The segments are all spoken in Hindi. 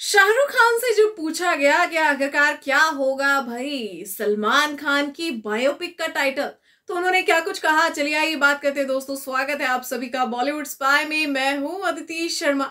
शाहरुख खान से जो पूछा गया कि आखिरकार क्या होगा भाई, सलमान खान की बायोपिक का टाइटल तो उन्होंने क्या कुछ कहा? चलिए आइए बात करते हैं। दोस्तों, स्वागत है आप सभी का बॉलीवुड स्पाई में। मैं हूँ अदिति शर्मा।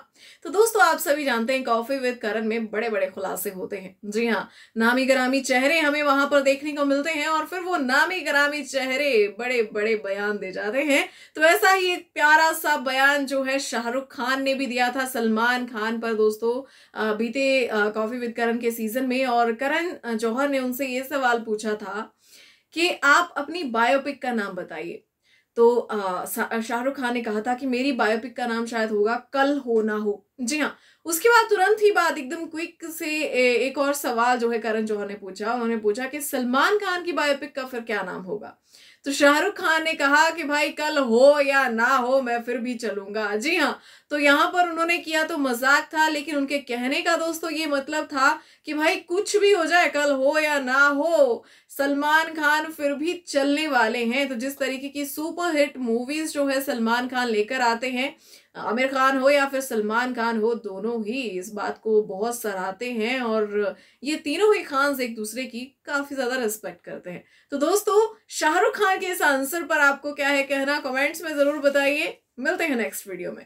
तो दोस्तों, आप सभी जानते हैं कॉफ़ी विद करण में बड़े बड़े खुलासे होते हैं। जी हाँ नामी गरामी चेहरे हमें वहाँ पर देखने को मिलते हैं और फिर वो नामी गरामी चेहरे बड़े बड़े बयान दे जाते हैं। तो ऐसा ही एक प्यारा सा बयान जो है शाहरुख खान ने भी दिया था, सलमान खान पर। दोस्तों बीते कॉफ़ी विद करण के सीज़न में और करण जौहर ने उनसे ये सवाल पूछा था कि आप अपनी बायोपिक का नाम बताइए। तो शाहरुख खान ने कहा था कि मेरी बायोपिक का नाम शायद होगा कल हो ना हो। जी हाँ। उसके बाद तुरंत ही बाद एकदम क्विक से एक और सवाल जो है करण जौहर ने पूछा। उन्होंने पूछा कि सलमान खान की बायोपिक का फिर क्या नाम होगा? तो शाहरुख खान ने कहा कि भाई, कल हो या ना हो, मैं फिर भी चलूँगा। जी हाँ तो यहाँ पर उन्होंने किया तो मज़ाक था, लेकिन उनके कहने का दोस्तों ये मतलब था कि भाई, कुछ भी हो जाए, कल हो या ना हो, सलमान खान फिर भी चलने वाले हैं। तो जिस तरीके की सुपर हिट मूवीज़ जो है सलमान खान लेकर आते हैं आमिर खान हो या फिर सलमान खान हो, दोनों ही इस बात को बहुत सराहते हैं और ये तीनों ही खान एक दूसरे की काफ़ी ज़्यादा रिस्पेक्ट करते हैं। तो दोस्तों, शाहरुख खान के इस आंसर पर आपको क्या है कहना? कमेंट्स में ज़रूर बताइए। मिलते हैं नेक्स्ट वीडियो में।